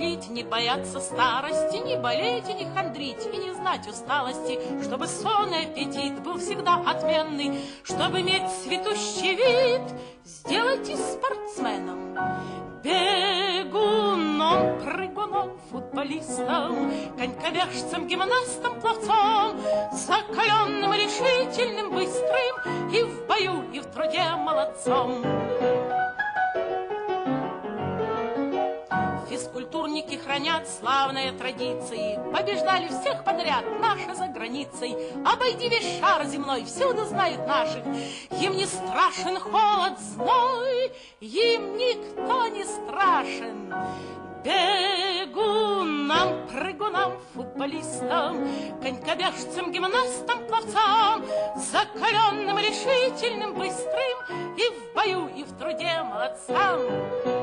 медлить, не бояться старости, не болеть и не хандрить, и не знать усталости, чтобы сон и аппетит был всегда отменный, чтобы иметь цветущий вид, сделайтесь спортсменом, бегуном, прыгуном, футболистом, конькобежцем, гимнастом, пловцом, закаленным, решительным, быстрым, и в бою, и в труде молодцом. Физкультурники хранят славные традиции, Побеждали всех подряд, наши за границей. Обойди весь шар земной, всюду знают наших. Им не страшен холод, зной, Им никто не страшен. Бегунам, прыгунам, футболистам, Конькобежцам, гимнастам, пловцам, Закаленным, решительным, быстрым И в бою, и в труде молодцам.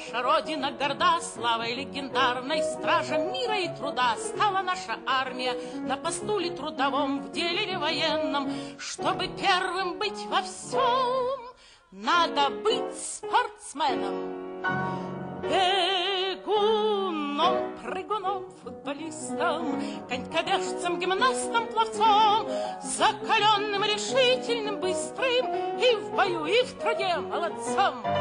Наша Родина горда славой легендарной, Стражем мира и труда стала наша армия На посту ли трудовом, в деле ли военном, Чтобы первым быть во всем, надо быть спортсменом. Бегуном, прыгуном, футболистом, Конькобежцем, гимнастом, пловцом, Закаленным, решительным, быстрым И в бою, и в труде молодцом.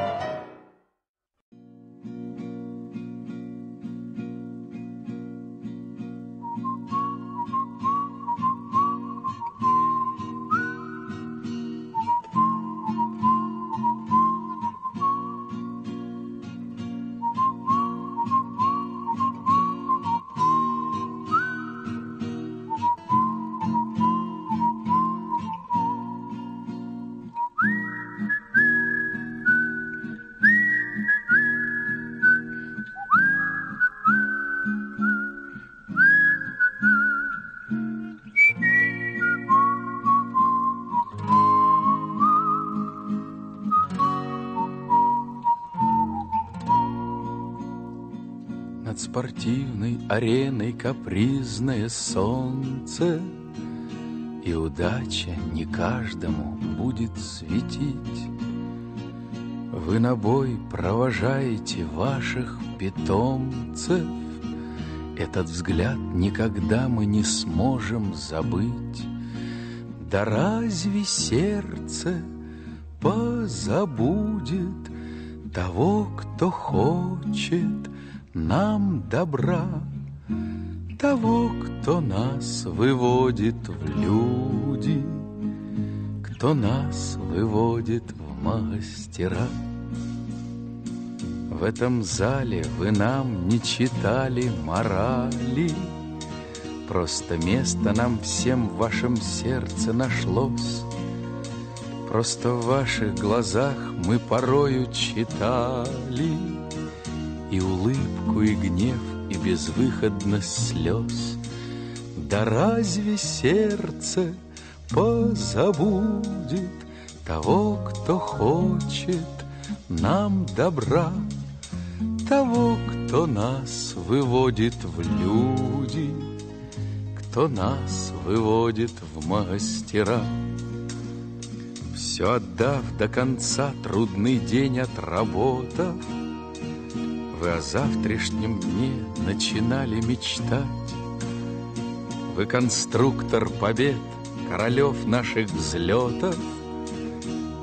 Спортивной ареной капризное солнце, И удача не каждому будет светить. Вы на бой провожаете ваших питомцев, Этот взгляд никогда мы не сможем забыть. Да разве сердце позабудет того, кто хочет нам добра, того, кто нас выводит в люди, кто нас выводит в мастера. В этом зале вы нам не читали морали, Просто место нам всем в вашем сердце нашлось. Просто в ваших глазах мы порою читали И улыбку, и гнев, и безвыходность слез. Да разве сердце позабудет Того, кто хочет нам добра, Того, кто нас выводит в люди, Кто нас выводит в мастера. Все отдав до конца трудный день отработав, Вы о завтрашнем дне начинали мечтать. Вы конструктор побед, королев наших взлетов,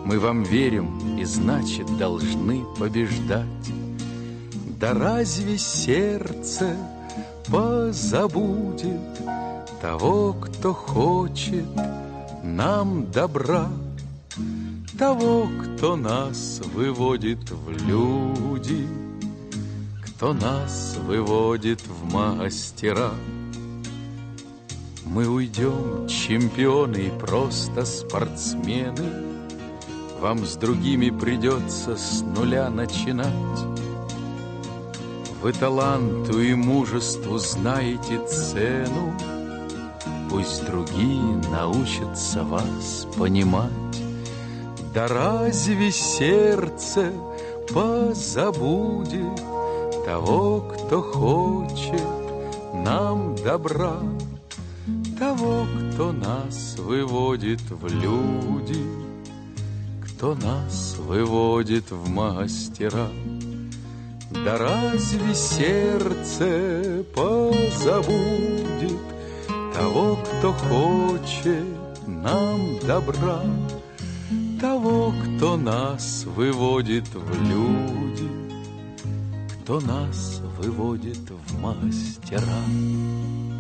Мы вам верим и, значит, должны побеждать. Да разве сердце позабудет Того, кто хочет нам добра? того, кто нас выводит в люди, кто нас выводит в мастера. Мы уйдем, чемпионы и просто спортсмены, Вам с другими придется с нуля начинать. Вы таланту и мужеству знаете цену, Пусть другие научатся вас понимать. Да разве сердце позабудет Того, кто хочет нам добра, Того, кто нас выводит в люди, кто нас выводит в мастера. Да разве сердце позабудет того, кто хочет нам добра, того, кто нас выводит в люди, кто нас выводит в мастера.